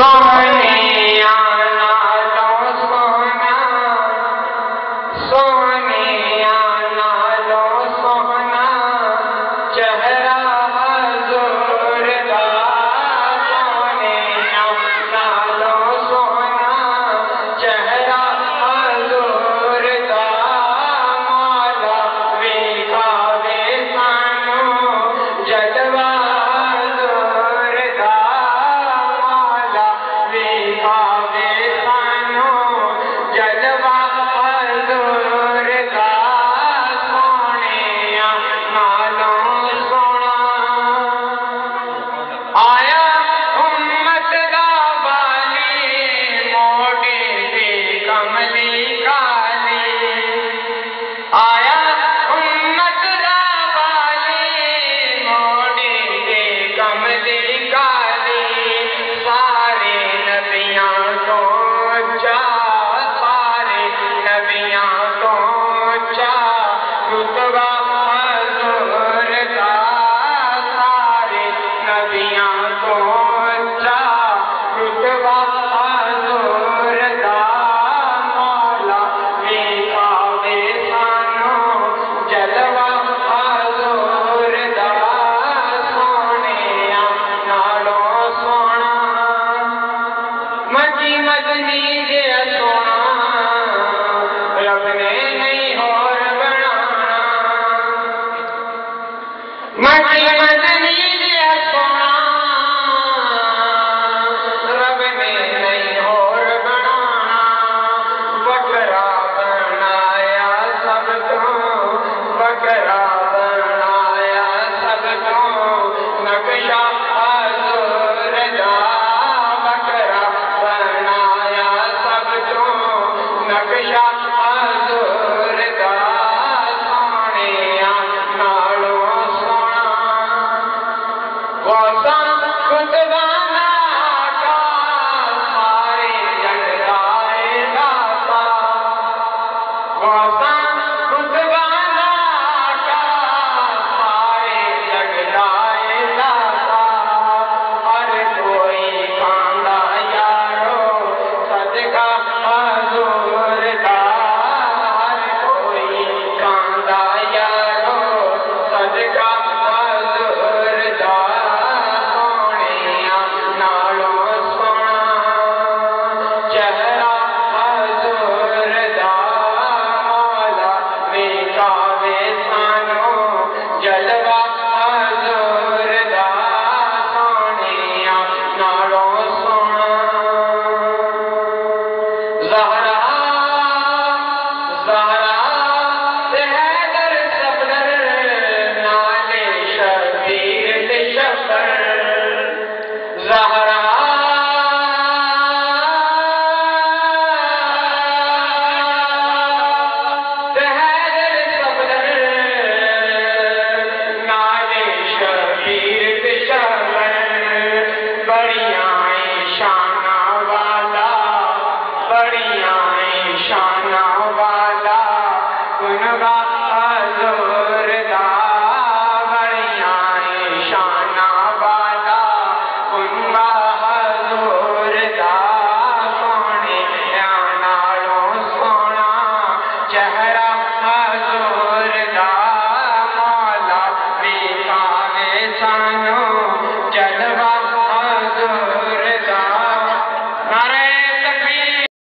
Islam Bye.